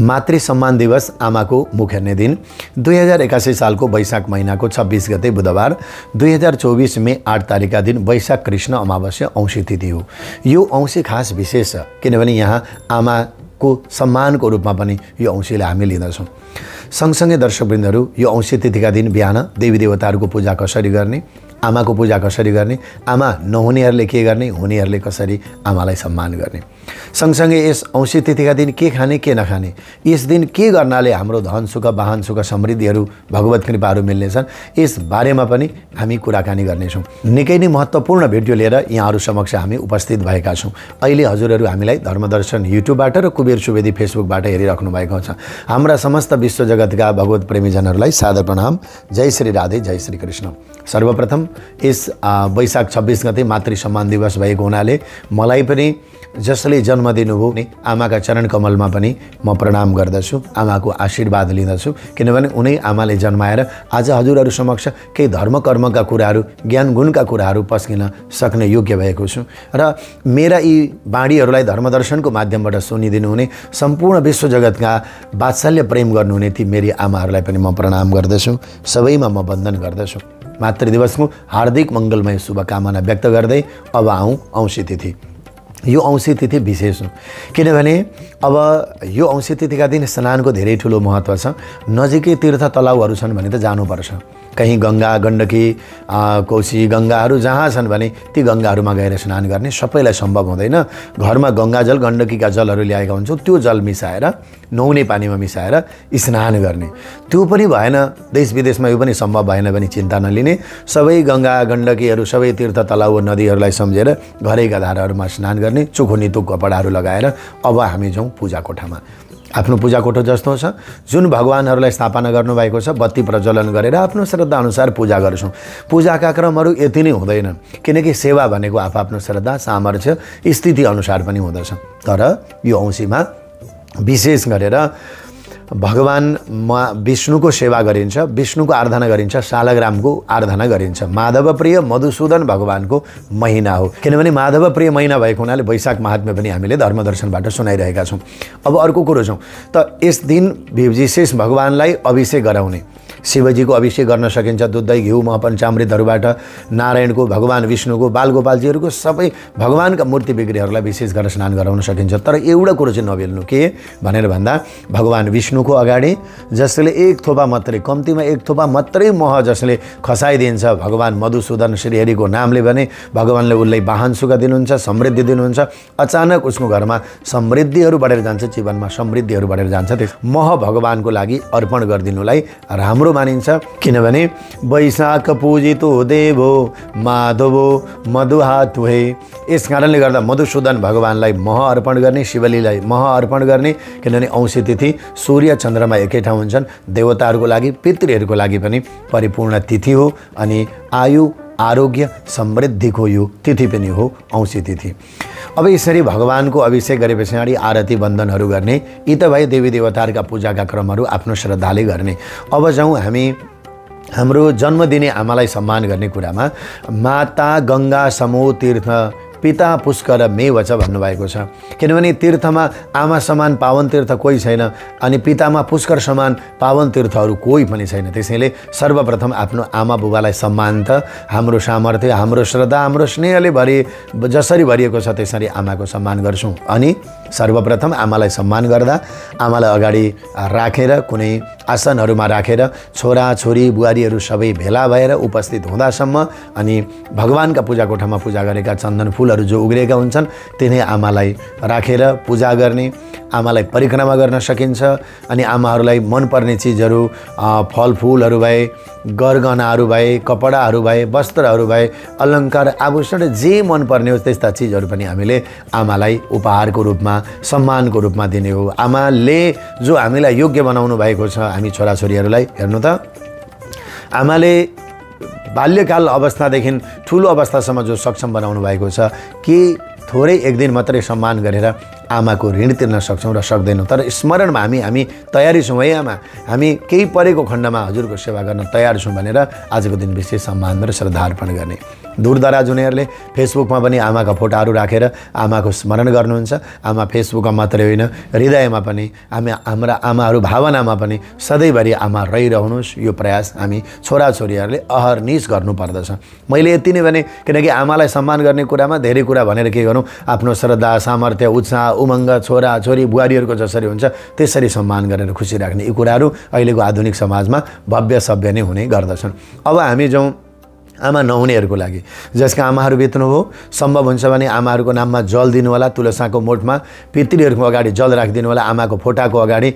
मातृ सम्मान दिवस आमाको मुख हेर्ने दिन। दुई हजार एकासी सालको वैशाख महिनाको छब्बिस गते बुधबार दुई हजार चौबिस मे आठ तारिकका दिन वैशाख कृष्ण अमावस्या औँसी तिथि हो। यो औँसी खास विशेष छ किनभने यहाँ आमाको सम्मानको रूपमा पनि यो औँसीलाई हामी लिँदछौँ। सँगसँगै दर्शकवृन्दहरू यो औँसी तिथिका दिन बिहान देवी देवताहरूको पूजा कसरी गर्ने आमाको पूजा कसरी गर्ने? आमा नहुनेहरूले के गर्ने? हुनेहरूले कसरी आमालाई सम्मान गर्ने? सँगसँगै यस औँसी तिथिका दिन के खाने के नखाने? यस दिन के गर्नाले हाम्रो धन सुख वाहन सुख समृद्धिहरू भगवत कृपाहरू मिल्नेछन्? यस बारेमा पनि हामी कुराकानी गर्नेछौँ। निकै नै महत्त्वपूर्ण भिडियो लिएर यहाँहरू समक्ष हामी उपस्थित भएका छौँ। अहिले हजुरहरू हामीलाई धर्मदर्शन युट्युबबाट र कुबेर सुवेदी फेसबुकबाट हेरिराख्नु भएको छ। हाम्रा समस्त विश्व जगतका भगवत प्रेमीजनहरूलाई सादर प्रणाम। जय श्री राधे जय श्री कृष्ण। सर्वप्रथम यस वैशाख छब्बिस गते मातृ सम्मान दिवस भएको हुनाले मलाई पनि जसले जन्म दिनुभयो नि आमाका चरण कमलमा पनि म प्रणाम गर्दछु आमाको आशीर्वाद लिँदछु। किनभने उनै आमाले जन्माएर आज हजुरहरू समक्ष केही धर्म कर्मका कुराहरू ज्ञान गुणका कुराहरू पस्किन सक्ने योग्य भएको छु। र मेरा यी बाणीहरूलाई धर्मदर्शनको माध्यमबाट सुनिदिनु हुने सम्पूर्ण विश्व जगतका वात्सल्य प्रेम गर्नुहुने ती मेरी आमाहरूलाई पनि म प्रणाम गर्दछु। सबैमा म वन्दन गर्दछु। मातृ दिवसको हार्दिक मङ्गलमय शुभकामना व्यक्त गर्दै अब आउँ औँसी तिथि। यो औँसी तिथि विशेष हो। किनभने अब यो औँसी तिथिका दिन स्नानको धेरै ठुलो महत्त्व छ। नजिकै तीर्थ तलाउहरू छन् भने त जानुपर्छ। कहीँ गङ्गा गण्डकी कोशी गङ्गाहरू जहाँ छन् भने ती गङ्गाहरूमा गएर स्नान गर्ने सबैलाई सम्भव हुँदैन। घरमा गङ्गाजल गण्डकीका जलहरू ल्याएका हुन्छौँ त्यो जल मिसाएर नुहाउने पानीमा मिसाएर स्नान गर्ने। त्यो पनि भएन देश विदेशमा यो पनि सम्भव भएन भने चिन्ता नलिने। सबै गङ्गा गण्डकीहरू सबै तीर्थ तलाउ नदीहरूलाई सम्झेर घरैका धाराहरूमा स्नान गर्ने चोखो नितो कपडाहरू लगाएर अब हामी जाउँ पूजा कोठामा आफ्नो पूजा कोठो जस्तो छ। जुन भगवान्हरूलाई स्थापना गर्नुभएको छ बत्ती प्रज्वलन गरेर आफ्नो श्रद्धाअनुसार पूजा गर्छौँ। पूजाका क्रमहरू यति नै हुँदैन किनकि सेवा भनेको आफआफ्नो श्रद्धा सामर्थ्य स्थिति अनुसार पनि हुँदछ। तर यो औँसीमा विशेष गरेर भगवान् विष्णुको सेवा गरिन्छ विष्णुको आराधना गरिन्छ शालग्रामको आराधना गरिन्छ। माधव प्रिय मधुसूदन भगवान्को महिना हो। किनभने माधव प्रिय महिना भएको हुनाले वैशाख महात्म्य पनि हामीले धर्मदर्शनबाट सुनाइरहेका छौँ। अब अर्को कुरो छौँ। त यस दिन विशेष भगवान्लाई अभिषेक गराउने। शिवजीको अभिषेक गर्न सकिन्छ। दुध दही घिउ मह पञ्चामृतहरूबाट नारायणको भगवान् विष्णुको बालगोपालजीहरूको सबै भगवान्का मूर्ति विग्रहहरूलाई विशेष गरेर स्नान गराउन सकिन्छ। तर एउटा कुरो चाहिँ नभेल्नु के भनेर भन्दा भगवान् विष्णुको अगाडि जसले एक थोपा मात्रै कम्तीमा एक थोपा मात्रै मह जसले खसाइदिन्छ भगवान् मधुसूदन श्रीहरिको नामले भने भगवान्ले उसलाई वाहन सुख दिनुहुन्छ समृद्धि दिनुहुन्छ। अचानक उसको घरमा समृद्धिहरू बढेर जान्छ जीवनमा समृद्धिहरू बढेर जान्छ। त्यस मह भगवान्को लागि अर्पण गरिदिनुलाई राम्रो मानिन्छ। किनभने वैशाख पूजितो देवो माधवो मधुहात हे यस कारणले गर्दा मधुसूदन भगवान्लाई मह अर्पण गर्ने शिवलीलाई मह अर्पण गर्ने किनभने औँसी तिथि सूर्य चन्द्रमा एकै ठाउँ हुन्छन्। देवताहरूको लागि पितृहरूको लागि पनि परिपूर्ण तिथि हो अनि आयु आरोग्य समृद्धिको यो तिथि पनि हो औँसी तिथि। अब यसरी भगवान्को अभिषेक गरे पछाडि आरती बन्धनहरू गर्ने यी त भए देवी देवताहरूका पूजाका क्रमहरू आफ्नो श्रद्धाले गर्ने। अब जाउँ हामी हाम्रो जन्मदिने आमालाई सम्मान गर्ने कुरामा माता गङ्गा समूह तीर्थ पिता पुष्कर मेव छ भन्नुभएको छ। किनभने तीर्थमा आमा समान पावन तीर्थ कोही छैन अनि पितामा पुष्कर समान पावन तीर्थहरू कोही पनि छैन। त्यसैले सर्वप्रथम आफ्नो आमा बुबालाई सम्मान त हाम्रो सामर्थ्य हाम्रो श्रद्धा हाम्रो स्नेहले भरि जसरी भरिएको छ त्यसरी आमाको सम्मान गर्छौँ। अनि सर्वप्रथम आमालाई सम्मान गर्दा आमालाई अगाडि राखेर कुनै आसनहरूमा राखेर छोरा छोरी बुहारीहरू सबै भेला भएर उपस्थित हुँदासम्म अनि भगवान्का पूजा कोठामा पूजा गरेका चन्दन फुलहरू जो उग्रिएका हुन्छन् तिनै आमालाई राखेर पूजा गर्ने आमालाई परिक्रमा गर्न सकिन्छ अनि आमाहरूलाई मनपर्ने चिजहरू फलफुलहरू भए गरगहनाहरू भए कपडाहरू भए वस्त्रहरू भए अलङ्कार आभूषण जे मनपर्ने हो त्यस्ता चिजहरू पनि हामीले आमालाई उपहारको रूपमा सम्मानको रूपमा दिने हो। आमाले जो हामीलाई योग्य बनाउनु भएको छ हामी छोराछोरीहरूलाई हेर्नु त। आमाले बाल्यकाल अवस्थादेखि ठुलो अवस्थासम्म जो सक्षम बनाउनु भएको छ कि थोरै एक दिन मात्रै सम्मान गरेर आमाको ऋण तिर्न सक्छौँ र सक्दैनौँ। तर स्मरणमा हामी हामी तयारी छौँ है आमा। हामी केही परेको खण्डमा हजुरको सेवा गर्न तयार छौँ भनेर आजको दिन विशेष सम्मान र श्रद्धा अर्पण गर्ने। दूरदराज हुनेहरूले फेसबुकमा पनि आमाका फोटाहरू राखेर आमाको स्मरण गर्नुहुन्छ। आमा फेसबुकमा मात्रै होइन हृदयमा पनि। हामी हाम्रा आमाहरू भावनामा पनि सधैँभरि आमा रहिरहनुहोस् यो प्रयास हामी छोराछोरीहरूले अहरनिश गर्नुपर्दछ। मैले यति नै भने किनकि आमालाई सम्मान गर्ने कुरामा धेरै कुरा भनेर के गरौँ आफ्नो श्रद्धा सामर्थ्य उत्साह उमङ्ग छोरा छोरी बुहारीहरूको जसरी हुन्छ त्यसरी सम्मान गरेर खुसी राख्ने यी कुराहरू अहिलेको आधुनिक समाजमा भव्य सभ्य नै हुने गर्दछन्। अब हामी जाउँ आमा नहुनेहरूको लागि। जसका आमाहरू बित्नुभयो सम्भव हुन्छ भने आमाहरूको नाममा जल दिनु होला तुलसाको मोठमा पितृहरूको अगाडि जल राखिदिनु होला आमाको फोटाको अगाडि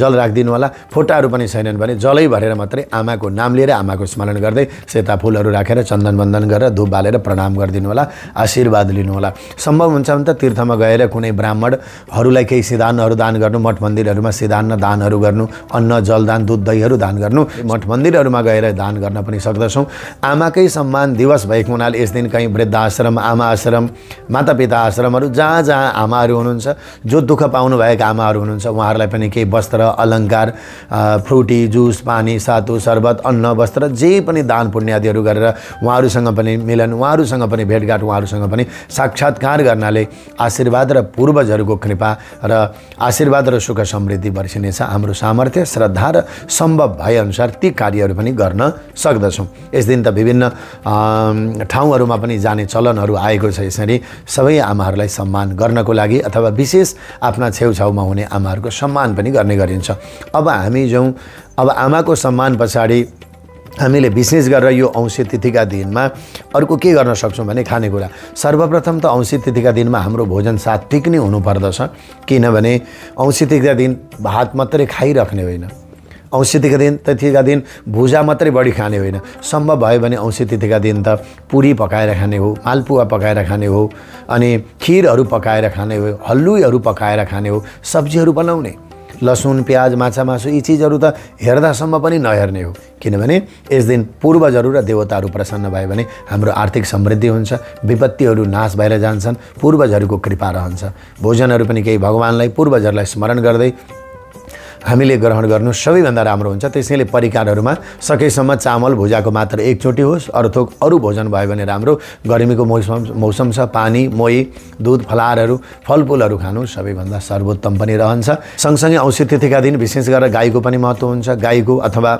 जल राखिदिनु होला फोटाहरू पनि छैनन् भने जलै भरेर मात्रै आमाको नाम लिएर आमाको स्मरण गर्दै सेता फुलहरू राखेर चन्दन बन्दन गरेर धुप बालेर प्रणाम गरिदिनु होला आशीर्वाद लिनु होला सम्भव हुन्छ भने त तीर्थमा गएर कुनै ब्राह्मणहरूलाई केही सिद्धान्तहरू दान गर्नु मठ मन्दिरहरूमा सिद्धान्न दानहरू गर्नु अन्न जलदान दुध दहीहरू दान गर्नु मठ मन्दिरहरूमा गएर दान गर्न पनि सक्दछौँ। आमाकै सम्मान दिवस भएको हुनाले यस दिन कहीँ वृद्धाश्रम आमा आश्रम मातापिता आश्रमहरू जहाँ जहाँ आमाहरू हुनुहुन्छ जो दुःख पाउनुभएका आमाहरू हुनुहुन्छ उहाँहरूलाई पनि केही वस्त्र अलङ्कार फ्रुटी जुस पानी सातु शर्बत अन्न वस्त्र जे पनि दान पुण्य आदिहरू गरेर उहाँहरूसँग पनि मिलन उहाँहरूसँग पनि भेटघाट उहाँहरूसँग पनि साक्षात्कार गर्नाले आशीर्वाद र पूर्वजहरूको कृपा र आशीर्वाद र सुख समृद्धि वर्षिनेछ हाम्रो सामर्थ्य श्रद्धा र सम्भव भएअनुसार ती कार्यहरू पनि गर्न सक्दछौँ। यस दिन त विभिन्न अम, ठाउँहरूमा पनि जाने चलनहरू आएको छ यसरी। सबै आमाहरूलाई सम्मान गर्नको लागि अथवा विशेष आफ्ना छेउछाउमा हुने आमाहरूको सम्मान पनि गर्ने गरिन्छ। अब हामी जाउँ अब आमाको सम्मान पछाडि हामीले विशेष गरेर यो औँसी तिथिका दिनमा अर्को के गर्न सक्छौँ भने खानेकुरा। सर्वप्रथम त औँसी तिथिका दिनमा हाम्रो भोजन सात्विक नै हुनुपर्दछ। किनभने औँसी तिथिका दिन भात मात्रै खाइराख्ने होइन। औँसी तिथिका दिन तिथिका दिन भुजा मात्रै बढी खाने होइन। सम्भव भयो भने औँसी तिथिका दिन त पुरी पकाएर खाने हो मालपुवा पकाएर खाने हो अनि खिरहरू पकाएर खाने हो हल्लुईहरू पकाएर खाने हो सब्जीहरू बनाउने। लसुन प्याज माछा मासु यी चिजहरू त हेर्दासम्म पनि नहेर्ने हो। किनभने यस दिन पूर्वजहरू र देवताहरू प्रसन्न भयो भने हाम्रो आर्थिक समृद्धि हुन्छ विपत्तिहरू नाश भएर जान्छन् पूर्वजहरूको कृपा रहन्छ। भोजनहरू पनि केही भगवान्लाई पूर्वजहरूलाई स्मरण गर्दै हामीले ग्रहण गर्नु सबैभन्दा राम्रो हुन्छ। त्यसैले परिकारहरूमा सकेसम्म चामल भुजाको मात्र एकचोटि होस् अर्थोक अरू भोजन भयो भने राम्रो। गर्मीको मौसम मौसम छ पानी मोही दुध फलारहरू फलफुलहरू खानु सबैभन्दा सर्वोत्तम पनि रहन्छ। सँगसँगै औँसी तिथिका दिन विशेष गरेर गाईको पनि महत्त्व हुन्छ। गाईको अथवा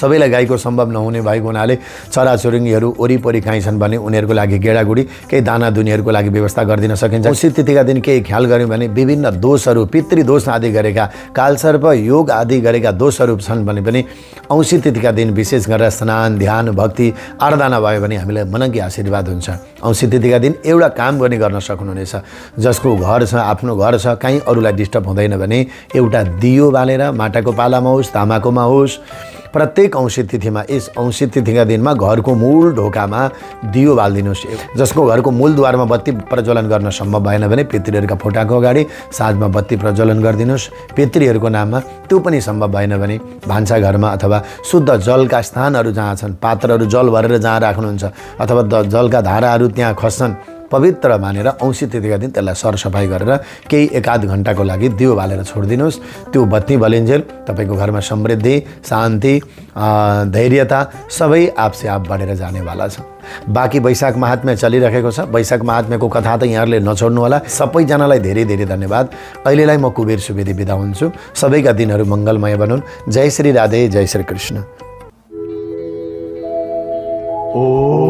सबैलाई गाईको सम्भव नहुने भएको हुनाले चराचुरुङ्गीहरू वरिपरि काहीँ छन् भने उनीहरूको लागि गेडागुडी केही दाना दुनीहरूको लागि व्यवस्था गरिदिन सकिन्छ। औँसी तिथिका दिन केही ख्याल गऱ्यौँ भने विभिन्न दोषहरू पितृदोष आदि गरेका कालसर्प योग आदि गरेका दोषहरू छन् भने पनि औँसी तिथिका दिन विशेष गरेर स्नान ध्यान भक्ति आराधना भयो भने हामीलाई मनकी आशीर्वाद हुन्छ। औँसी तिथिका दिन एउटा काम गर्ने गर्न सक्नुहुनेछ। जसको घर छ आफ्नो घर छ कहीँ अरूलाई डिस्टर्ब हुँदैन भने एउटा दियो बालेर माटाको पालामा होस् तामाकोमा होस् प्रत्येक औँसी तिथिमा यस औँसी तिथिका दिनमा घरको मूल ढोकामा दियो बालिदिनुहोस्। जसको घरको मूल द्वारमा बत्ती प्रज्वलन गर्न सम्भव भएन भने पितृहरूका फोटाको अगाडि साँझमा बत्ती प्रज्वलन गरिदिनुहोस्। पितृहरूको नाममा त्यो पनि सम्भव भएन भने भान्साघरमा अथवा शुद्ध जलका स्थानहरू जहाँ छन् पात्रहरू जल भरेर जहाँ राख्नुहुन्छ अथवा जलका धाराहरू त्यहाँ खस्छन् पवित्र मानेर औँसी तिथिका दिन त्यसलाई सरसफाइ गरेर केही एकाध घन्टाको लागि दियो बालेर छोडिदिनुहोस्। त्यो बत्ती बलिन्जेल तपाईँको घरमा समृद्धि शान्ति धैर्यता सबै आपसे आप बढेर जानेवाला छ। बाँकी वैशाख महात्म्य चलिरहेको छ। वैशाख महात्म्यको कथा त यहाँहरूले नछोड्नु होला। सबैजनालाई धेरै धेरै धन्यवाद। अहिलेलाई म कुबेर सुवेदी बिदा हुन्छु। सबैका दिनहरू मङ्गलमय बनुन्। जय श्री राधे जय श्री कृष्ण। ॐ